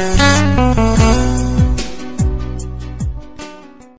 Bye.